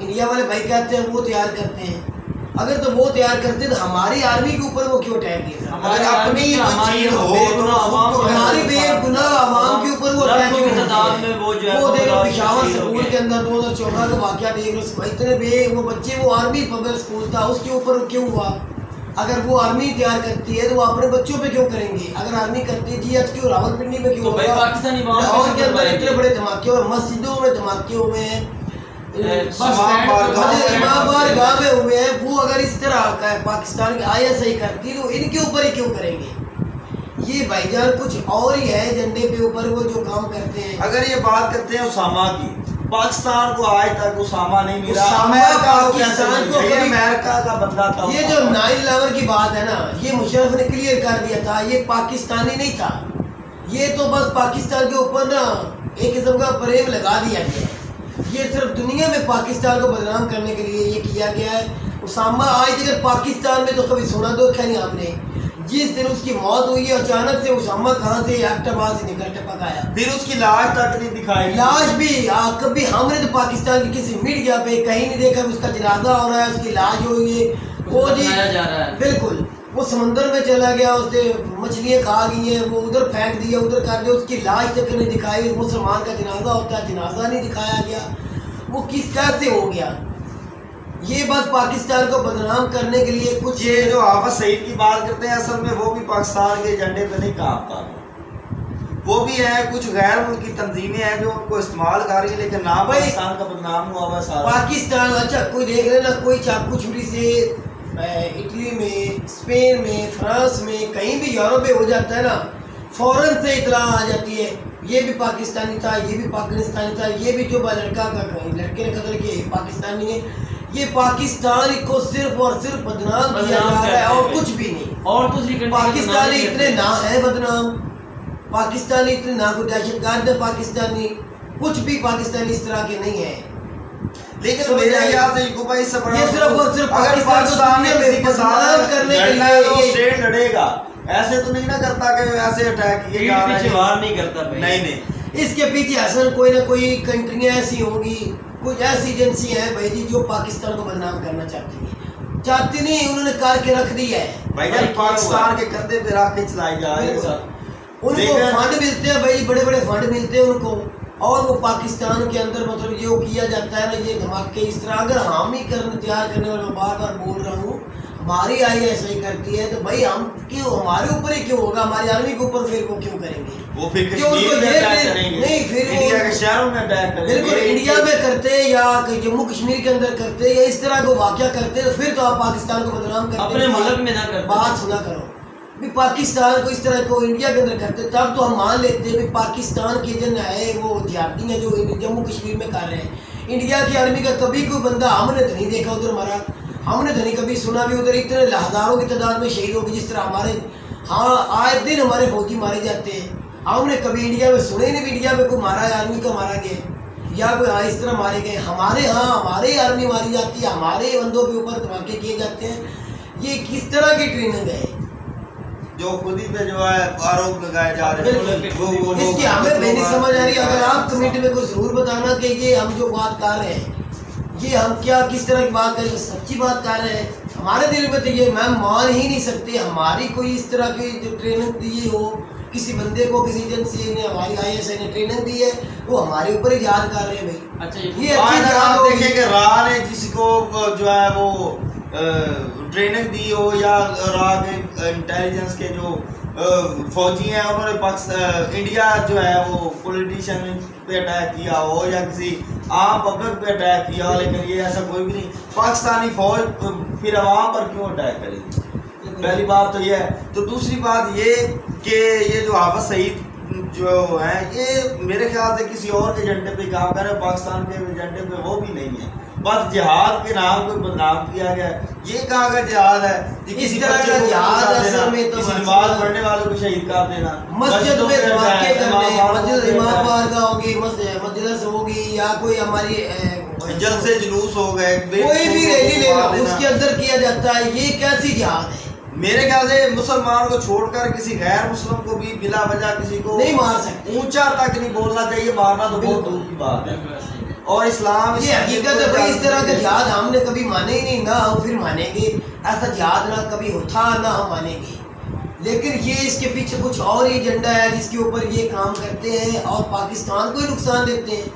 इंडिया वाले भाई कहते हैं वो तैयार करते हैं। अगर तो वो तैयार करते तो हमारी आर्मी के ऊपर वो क्यों अटैक किया अगर अपनी चीज़ हो तो हमारी बेगुनाह आवाम के ऊपर वो अटैक क्यों वो देखो पिशावर स्कूल के अंदर दो हज़ार चौदह का वाक्य देख लो इतने बे वो बच्चे वो आर्मी पब्लिक स्कूल था उसके ऊपर क्यों हुआ? अगर वो आर्मी तैयार करती है तो वो अपने बच्चों पे क्यों करेंगे? अगर आर्मी करती है जी एच क्यू रावलपिंडी में क्यों तो भाई लाहौर के अंदर इतने बड़े धमाके और मस्जिदों में धमाके हुए हैं। बारगाह में हुए हैं वो अगर इस तरह का है पाकिस्तान की आईएसआई करती तो इनके ऊपर ही क्यों करेंगे? ये भाईजान कुछ और ही है झंडे पे ऊपर वो जो काम करते हैं। अगर ये बात करते हैं उसामा की पाकिस्तान को आज तक उसामा नहीं मिला। अमेरिका को पाकिस्तान कैसे को मिला? ये अमेरिका का बंदा था ये जो नाइन इलेवन की बात है ना ये मुशरफ ने क्लियर कर दिया था ये पाकिस्तानी नहीं था। ये तो बस पाकिस्तान के ऊपर ना एक किस्म का प्रेम लगा दिया गया। ये सिर्फ़ दुनिया में पाकिस्तान को बदनाम करने के लिए ये किया गया है। उसामा आज अगर पाकिस्तान में तो कभी सुना तो क्या नहीं आपने। जिस दिन उसकी मौत हुई है अचानक से उसामा कहाँ से एक्टाबाद से निकल टपक आया फिर उसकी लाश तक नहीं दिखाई। लाश भी आ, कभी हमने तो पाकिस्तान की किसी मीडिया पे कहीं नहीं देखा उसका जनाजा हो रहा है उसकी लाश हो गई है। वो जी जा रहा है। बिल्कुल। वो समंदर में चला गया उसने मछलियाँ खा गई हैं वो उधर फेंक दिया उधर कर दिया उसकी लाश तक नहीं दिखाई। मुसलमान का जनाजा होता है जनाजा नहीं दिखाया गया। वो किस तरह से हो गया? ये बस पाकिस्तान को बदनाम करने के लिए कुछ ये जो हाफिज सईद की बात करते हैं असल में वो भी पाकिस्तान के एजेंडे पे नहीं काम कर रहे। वो भी है कुछ गैर मुल्की तंजीमें हैं जो उनको इस्तेमाल कर रही है लेकिन भाई- पाकिस्तान का बदनाम हुआ हुआ सारा। पाकिस्तान अच्छा कोई देख रहे ना कोई चाकू छुरी से इटली में स्पेन में फ्रांस में कहीं भी यूरोप में हो जाता है ना फ़ौरन से इतला आ जाती है। ये भी पाकिस्तानी था ये भी पाकिस्तानी था ये भी जो लड़का का लड़के ने कत्ल किया ये पाकिस्तानी है। ये पाकिस्तान को सिर्फ़ और सिर्फ़ बदनाम किया जा रहा है और कुछ भी नहीं। और दूसरी कंट्री पाकिस्तानी इतने ना है बदनाम। पाकिस्तानी इतने ना कोई दहशतगर्द है पाकिस्तानी। कुछ भी पाकिस्तानी इस तरह के नहीं है। लेकिन मेरे? ख्याल से इनको भाई ये सिर्फ़ और सिर्फ़ अगर पाकिस्तान को के करने के लिए तो स्टेट लड़ेगा। ऐसे तो नहीं ना करता कि ऐसे अटैक पीठ जा रहे हैं। वार नहीं करता भाई। नहीं नहीं। इसके पीछे असल कोई ना कोई कंट्रियाँ ऐसी होंगी कुछ ऐसी एजेंसी है भाई जी जो पाकिस्तान को बदनाम करना चाहती है। चाहती नहीं उन्होंने करके रख दिया है। भाई पाकिस्तान के कंधे पे रख के चलाई जा रही है। उनको फंड मिलते हैं भाई बड़े बड़े फंड मिलते हैं उनको। और वो पाकिस्तान के अंदर मतलब ये किया जाता है ना ये धमाके इस तरह। अगर हम ही करने तैयार करने वाले बार बार बोल रहा हूँ हमारी आई ऐसा ही करती है तो भाई हम क्यों हमारे ऊपर ही क्यों होगा? हमारी आर्मी के ऊपर फिर वो क्यों करेंगे? वो फिर क्यों कश्मीर में अटैक नहीं- करेंगे। नहीं, फिर इंडिया के शहरों में अटैक करेंगे। बिल्कुल इंडिया में करते या जम्मू कश्मीर के अंदर करते या इस तरह को वाक्य करते तो फिर तो आप पाकिस्तान को बदनाम करते अपने मुल्क में ना करते। बात सुना करो। भी पाकिस्तान को इस तरह को इंडिया के अंदर करते तब तो हम मान लेते हैं पाकिस्तान के जन है वो विद्यार्थी हैं जो जम्मू कश्मीर में कर रहे हैं। इंडिया की आर्मी का कभी कोई बंदा हमने तो नहीं देखा उधर मरा हमने तो नहीं कभी सुना भी उधर इतने हज़ारों की तादाद में शहीद हो गए जिस तरह हमारे हाँ आए दिन हमारे फौजी मारे जाते हैं। हमने कभी इंडिया में सुने नहीं इंडिया में कोई मारा आर्मी को मारा गया। या कोई हाँ इस तरह मारे गए। हमारे यहाँ हमारे ही आर्मी मारी जाती है हमारे बंदों के ऊपर धमाके किए जाते हैं। ये किस तरह की ट्रेनिंग है? जो खुद ही पे जो है आरोप लगाए जा रहे हैं। वो- वो- वो- इसकी हमें नहीं समझ आ रही अगर आप कमेटी में कुछ ज़रूर बताना कि ये हम जो बात कर रहे हैं ये हम क्या किस तरह की बात कर रहे हैं सच्ची बात कर रहे हैं? हमारे दिल में तो ये मैम मान ही नहीं सकते हमारी कोई इस तरह की जो ट्रेनिंग दी हो किसी बंदे को किसी एजेंसी ने हमारी आई एस ने ट्रेनिंग दी है वो हमारे ऊपर ही याद कर रहे हैं भाई। अच्छा ये आप देखें कि रा ने जिसको जो है वो ट्रेनिंग दी हो या रा के इंटेलिजेंस के जो फौजी हैं उन्होंने इंडिया जो है वो पॉलिटिशियन पे अटैक किया हो या किसी आम पब्लिक पे अटैक किया हो, लेकिन ये ऐसा कोई भी नहीं। पाकिस्तानी फौज, फिर आवाम पर क्यों अटैक करेगी? पहली बात तो ये है। तो दूसरी बात ये कि ये जो हाफज सईद जो है, ये मेरे ख्याल से किसी और एजेंडे पे काम कर रहे हैं, पाकिस्तान के एजेंडे पे वो भी नहीं है। बस जिहाद के नाम को बदनाम किया गया ये कहा गया जिहाद है? कि इस किसी तरह का जिहाद असल में तो नमाज़ पढ़ने वालों को शहीद कर देना। मस्जिद में धमाके करने मस्जिद इमाम बारगाह होगी मस्जिद मजलिस होगी या कोई हमारी अ, जलसे जुलूस हो गए कोई भी रैली ले लो मार देना। उसके अंदर किया जाता है ये कैसी जिहाद है? मेरे ख्याल से मुसलमान को छोड़कर किसी गैर मुस्लिम को भी बिला वजह किसी को नहीं मार सकते। ऊँचा तक नहीं बोलना चाहिए मारना तो बहुत दूर की बात ही। और इस्लाम ये हकीकत है? भाई इस तरह का जिहाद हमने कभी माने ही नहीं ना हम फिर मानेंगे। ऐसा जिहाद ना कभी होता ना हम मानेंगे। लेकिन ये इसके पीछे कुछ और ही एजेंडा है जिसके ऊपर ये काम करते हैं और पाकिस्तान को ही नुकसान देते हैं।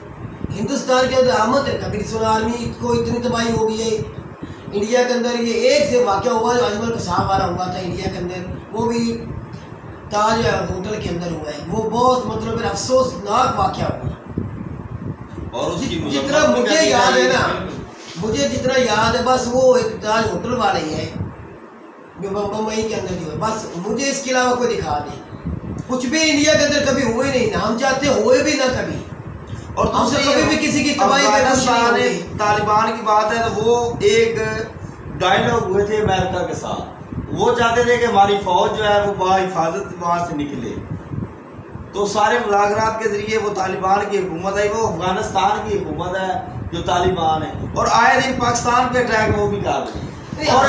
हिंदुस्तान के अंदर आमद है कभी सुना आर्मी को इतनी तबाही हो गई है। इंडिया के अंदर ये एक से वाक्य हुआ जो अजमल कसाब वाला हुआ था इंडिया के अंदर वो भी ताज होटल के अंदर हुआ है। वो बहुत मतलब अफसोसनाक वाक्य हुआ और उसकी जितना मुझे याद है ना मुझे जितना याद है बस वो एक ताज होटल वाले ही है जो बम- बम्बई के अंदर जो है। बस मुझे इसके अलावा कोई दिखा दे कुछ भी इंडिया के अंदर कभी हुए नहीं ना हम चाहते हुए भी ना कभी। और हमसे कभी भी किसी की तबाही पे खुश नहीं तालिबान की बात है तो वो एक डायलॉग हुए थे अमेरिका के साथ। वो चाहते थे कि हमारी फौज जो है वो बाहिफाजत वहाँ से निकले। तो सारे मुलाकात के ज़रिए वो तालिबान की हुकूमत है वो अफ़गानिस्तान की हुकूमत है जो तालिबान है। और आए दिन पाकिस्तान पे अटैक वो भी कर रहे हैं। और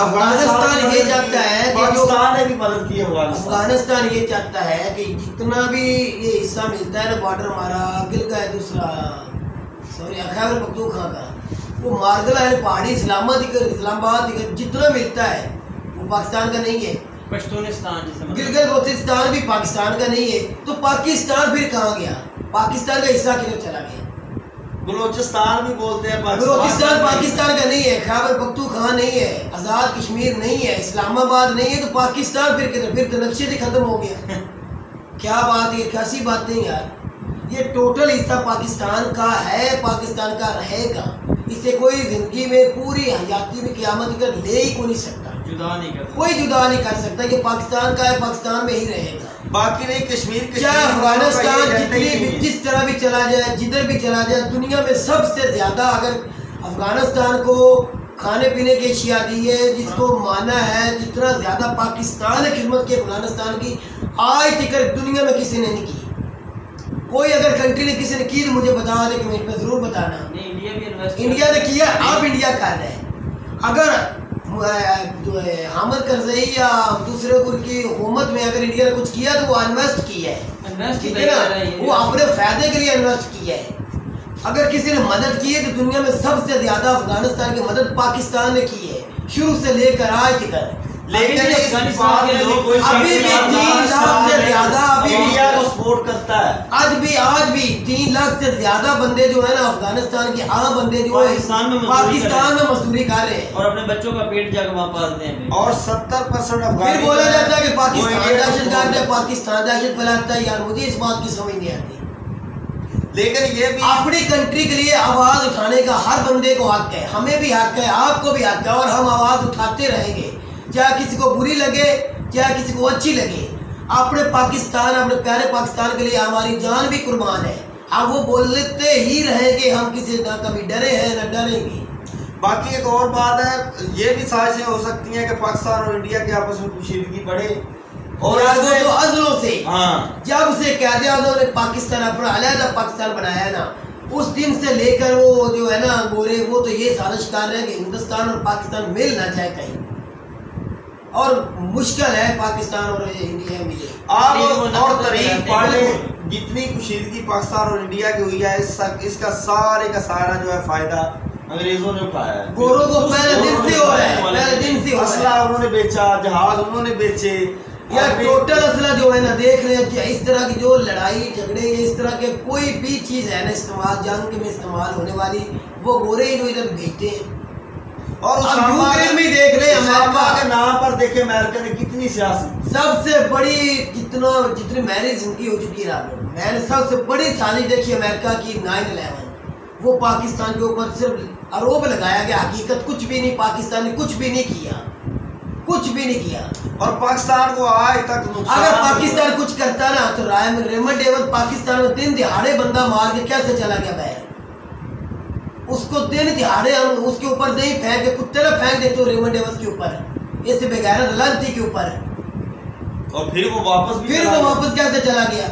अफ़गानिस्तान ये चाहता है कि पाकिस्तान ने भी मदद की अफ़गानिस्तान। अफ़गानिस्तान ये चाहता है कि जितना भी ये हिस्सा मिलता है ना बॉर्डर हमारा गिल का है दूसरा सॉरी खैबर पख्तूनख्वा का वो मारगला है पहाड़ी इस्लामाबाद इस्लामाबाद जितना मिलता है वो पाकिस्तान का नहीं है। पश्तूनिस्तान जिसे मतलब- गिलगित बल्तिस्तान भी पाकिस्तान का नहीं है। तो पाकिस्तान फिर कहाँ गया? पाकिस्तान का हिस्सा क्यों चला गया? बलोचिस्तान भी बोलते हैं बलोचिस्तान पाकिस्तान का नहीं है। खैबर पख्तूनख्वा नहीं है? आज़ाद कश्मीर नहीं है। इस्लामाबाद नहीं है। तो पाकिस्तान फिर किधर? फिर तो नक्शे से खत्म हो गया। क्या बात है? कैसी बात नहीं यार। ये टोटल हिस्सा पाकिस्तान का है। पाकिस्तान का रहेगा। इसे कोई ज़िंदगी में पूरी हयाती में क्यामत कर ले ही को नहीं सकता। जुदा नहीं करता कोई जुदा नहीं कर सकता ये पाकिस्तान का है पाकिस्तान में ही रहेगा। बाकी नहीं कश्मीर चाहे अफ़गानिस्तान वालों का ये जितनी भी जिस तरह भी चला जाए जिधर भी चला जाए दुनिया में सबसे ज़्यादा अगर अफ़गानिस्तान को खाने पीने की अशिया दी है जिसको माना है जितना ज़्यादा पाकिस्तान ने खिदमत की अफ़गानिस्तान की आज तक दुनिया में किसी ने नहीं की। कोई अगर कंट्री ने किसी ने की तो मुझे बता दे कमेंट में ज़रूर बताना। नहीं इंडिया भी इंडिया ने किया। आप इंडिया कर रहे हैं। अगर जो है हामिद करजई या दूसरे गुर की हुकूमत में अगर इंडिया ने कुछ किया तो वो इन्वेस्ट किया है। ठीक है ना? वो अपने फ़ायदे के लिए इन्वेस्ट किया है। अगर किसी ने मदद की है तो दुनिया में सबसे ज़्यादा अफ़गानिस्तान की मदद पाकिस्तान ने की है। शुरू से लेकर आज तक। लेकिन अभी भी इस अफ़गानिस्तान बात के लोग कोई अभी भी तीन लाख से ज़्यादा अभी भी- को सपोर्ट करता है। आज भी आज भी तीन लाख से ज़्यादा बंदे जो है ना अफ़गानिस्तान के आम बंदे जो है पाकिस्तान में मजदूरी पाकिस्तान में मजदूरी कर रहे हैं। और अपने बच्चों का पेट जाकर वहाँ पालते हैं और सत्तर परसेंट फिर बोला जाता है कि पाकिस्तान दहशत गर्द है है। पाकिस्तान दहशत फैलाता है यार मुझे इस बात की समझ नहीं आती। लेकिन ये भी अपनी कंट्री के लिए आवाज़ उठाने का हर बंदे को हक है हमें भी हक है आपको भी हक है और हम आवाज़ उठाते रहेंगे। चाहे किसी को बुरी लगे चाहे किसी को अच्छी लगे। अपने पाकिस्तान अपने प्यारे पाकिस्तान के लिए हमारी जान भी कुर्बान है। हम वो बोलते ही रहेंगे हम किसी ना कभी डरे हैं ना डरेंगे। बाकी एक और बात है ये भी साजिशें हो सकती हैं कि पाकिस्तान और इंडिया के आपस में कुशीदगी बढ़े। और और तो अजलों से। हाँ। जब से कैद आज़म ने पाकिस्तान अपना अलहदा पाकिस्तान बनाया ना उस दिन से लेकर वो जो है ना गोरे वो तो ये साजिश कर रहे हैं कि हिंदुस्तान और पाकिस्तान मिल ना जाए कहीं। और मुश्किल है पाकिस्तान और इंडिया मिले आप और तरीक फैलाते जितनी कुशीदगी पाकिस्तान और इंडिया की हुई है इस इसका सारे का सारा जो है फ़ायदा अंग्रेज़ों ने उठाया है। गोरों को पहले दिन से हो रहा है पहले दिन से असला उन्होंने बेचा जहाज़ उन्होंने बेचे। यार भी- टोटल असला जो है ना देख रहे हैं कि इस तरह की जो लड़ाई झगड़े इस तरह के कोई भी चीज़ है ना इस्तेमाल जंग में इस्तेमाल होने वाली वो गोरे ही जो इधर भेजते हैं। और यूक्रेन में देख रहे हैं उसामा अमेरिका। के नाम पर देखे अमेरिका ने कितनी सियासी सबसे बड़ी जितना जितनी मैरिज इनकी हो चुकी है मैंने सबसे बड़ी साजिश देखी अमेरिका की नाइन इलेवन वो पाकिस्तान के ऊपर सिर्फ़ आरोप लगाया गया हकीकत कुछ भी नहीं पाकिस्तान ने कुछ भी नहीं किया। कुछ भी नहीं किया। और पाकिस्तान को आज तक अगर पाकिस्तान कुछ करता ना तो राय रेमंड डेवन पाकिस्तान में दिन दिहाड़े बंदा मार के कैसे चला गया बाहर उसको दिन दिहाड़े हम उसके ऊपर नहीं फेंक के कुत्ते ना फेंक देते हो रेमंड डेवन के ऊपर। ऐसे बेगैरत लंथी के ऊपर और फिर वो वापस भी फिर वो वापस कैसे चला गया?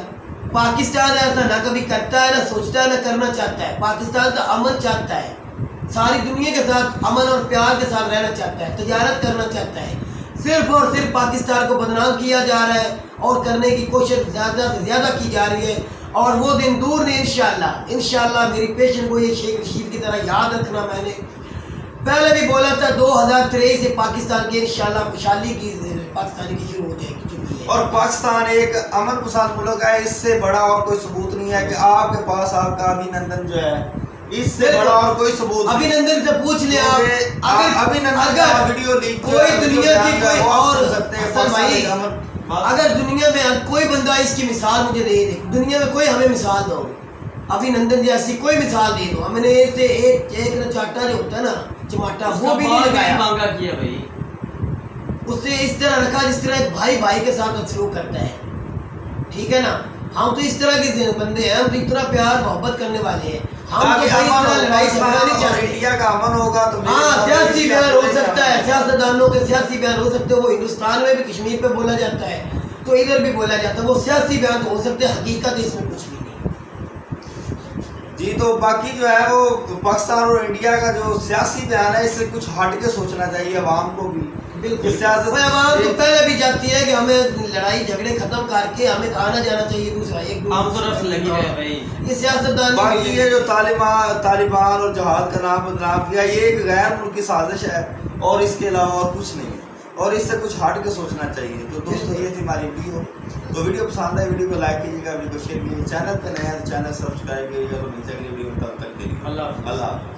पाकिस्तान ऐसा ना कभी करता है ना सोचता है ना करना चाहता है। पाकिस्तान तो अमन चाहता है। सारी दुनिया के साथ अमन और प्यार के साथ रहना चाहता है तजारत करना चाहता है। सिर्फ़ और सिर्फ़ पाकिस्तान को बदनाम किया जा रहा है और करने की कोशिश ज़्यादा से ज़्यादा की जा रही है। और वो दिन दूर नहीं इंशाल्लाह। इंशाल्लाह मेरी पेशेंट को ये शेख रशीद की तरह याद रखना मैंने। पहले भी बोला था 2023 से पाकिस्तान की इंशाल्लाह खुशहाली की पाकिस्तान की शुरू हो जाएगी और पाकिस्तान एक अमन पसंद मुल्क है इससे बड़ा और कोई सबूत नहीं है कि आपके पास आपका अभिनंदन जो है इससे बड़ा और कोई सबूत अभिनंदन से पूछ ले आप। अगर अभिनंदन का वीडियो कोई दुनिया की कोई और सकते हैं, अगर दुनिया में कोई बंदा इसकी मिसाल मुझे नहीं दे दुनिया में कोई हमें मिसाल दो अभिनंदन जैसी कोई मिसाल दे दो। हमने ऐसे एक एक ना चाटा जो होता है ना चमाटा वो भी नहीं लगाया। मांगा किया भाई? उससे इस तरह रखा जिस तरह एक भाई भाई के साथ सलूक करता है। ठीक है ना? हम तो इस तरह के बंदे हैं हम तो इतना प्यार मोहब्बत करने वाले हैं। तो इंडिया का अमन होगा तो हाँ सियासी बयान हो सकता है सियासतदानों के सियासी बयान हो सकते हैं वो हिंदुस्तान में भी कश्मीर पे बोला जाता है तो इधर भी बोला जाता है वो सियासी बयान तो हो सकते हैं हकीकत इसमें कुछ भी नहीं जी तो बाकी जो है वो पाकिस्तान और इंडिया का जो सियासी बयान है इससे कुछ हट के सोचना चाहिए आवाम को भी। बिल्कुल। भाई आवाम तो पहले भी जाती है कि हमें लड़ाई झगड़े खत्म करके हमें आना जाना चाहिए दूसरा एक हम दूसरे तरफ़ लगी रहे भाई। ये सियासतदान बाकी ये जो तालिबान तालिबान और जहाद का नाम बदनाम किया ये एक गैर मुल्की साजिश है और इसके अलावा और कुछ नहीं है। और इससे कुछ हट के सोचना चाहिए। तो दोस्तों ये थी हमारी वीडियो। तो वीडियो पसंद आए वीडियो को लाइक कीजिएगा वीडियो को शेयर कीजिए चैनल पर नया तो चैनल सब्सक्राइब कीजिएगा तो मिलते हैं अगली वीडियो तब तक के लिए। अल्लाह अल्लाह।